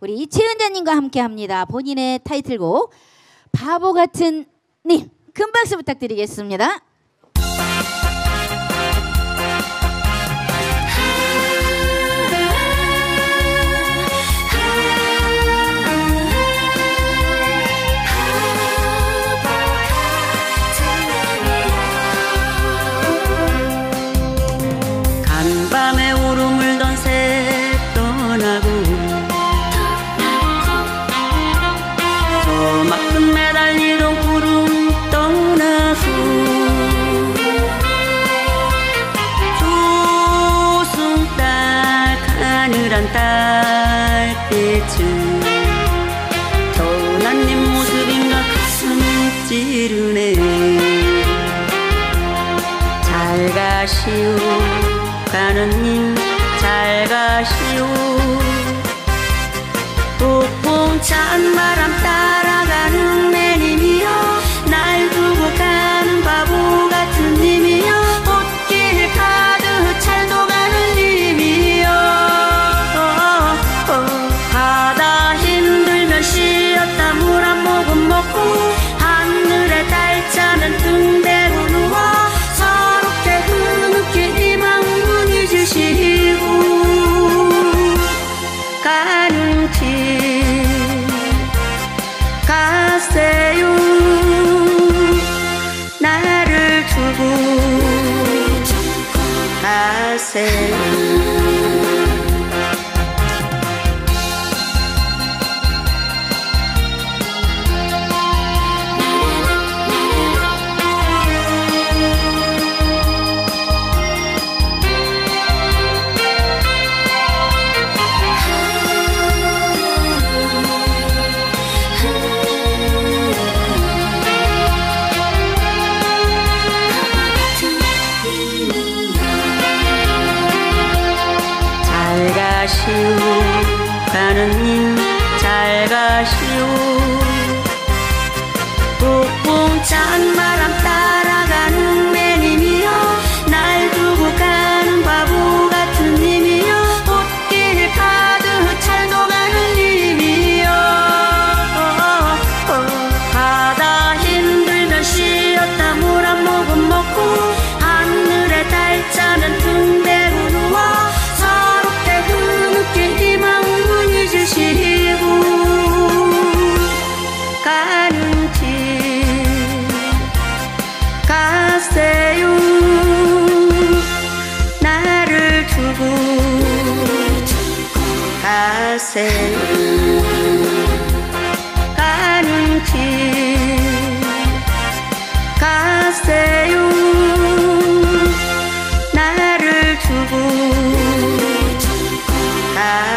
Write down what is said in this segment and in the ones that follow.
우리 이채은자님과 함께합니다. 본인의 타이틀곡 바보 같은 님. 큰 박수 부탁드리겠습니다. 더운한 내 모습인가 가슴 찌르네. 잘 가시오. 가는 님잘 가시오. 옥봉찬 바람 따 嘿。那个是我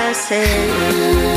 parceiro.